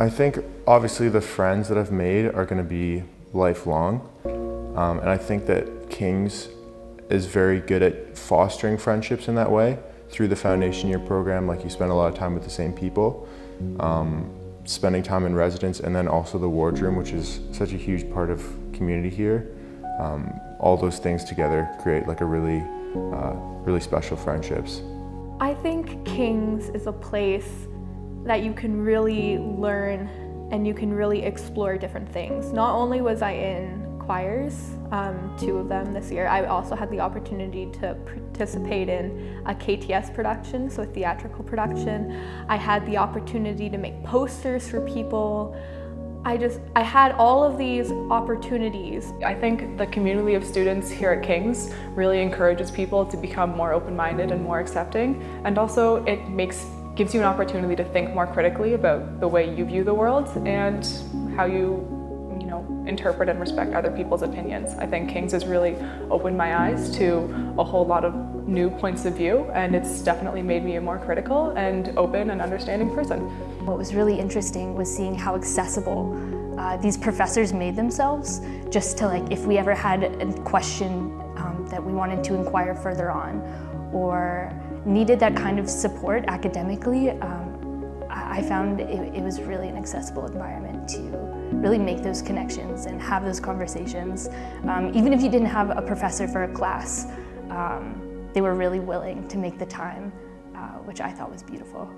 I think obviously the friends that I've made are going to be lifelong. Um, and I think that King's is very good at fostering friendships in that way through the foundation year program. Like you spend a lot of time with the same people, um, spending time in residence, and then also the wardroom, which is such a huge part of community here. Um, all those things together create like a really, uh, really special friendships. I think King's is a place that you can really learn and you can really explore different things. Not only was I in choirs, um, two of them this year, I also had the opportunity to participate in a KTS production, so a theatrical production. I had the opportunity to make posters for people. I just, I had all of these opportunities. I think the community of students here at King's really encourages people to become more open-minded and more accepting. And also it makes, gives you an opportunity to think more critically about the way you view the world and how you you know, interpret and respect other people's opinions. I think King's has really opened my eyes to a whole lot of new points of view and it's definitely made me a more critical and open and understanding person. What was really interesting was seeing how accessible uh, these professors made themselves just to like if we ever had a question um, that we wanted to inquire further on or needed that kind of support academically, um, I found it, it was really an accessible environment to really make those connections and have those conversations. Um, even if you didn't have a professor for a class, um, they were really willing to make the time, uh, which I thought was beautiful.